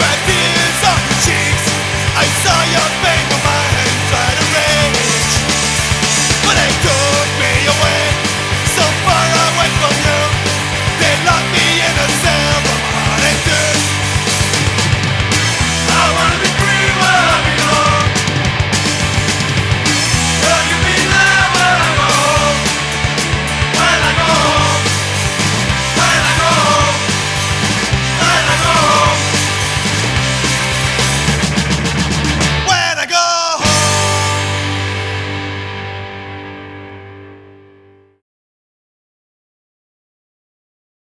you at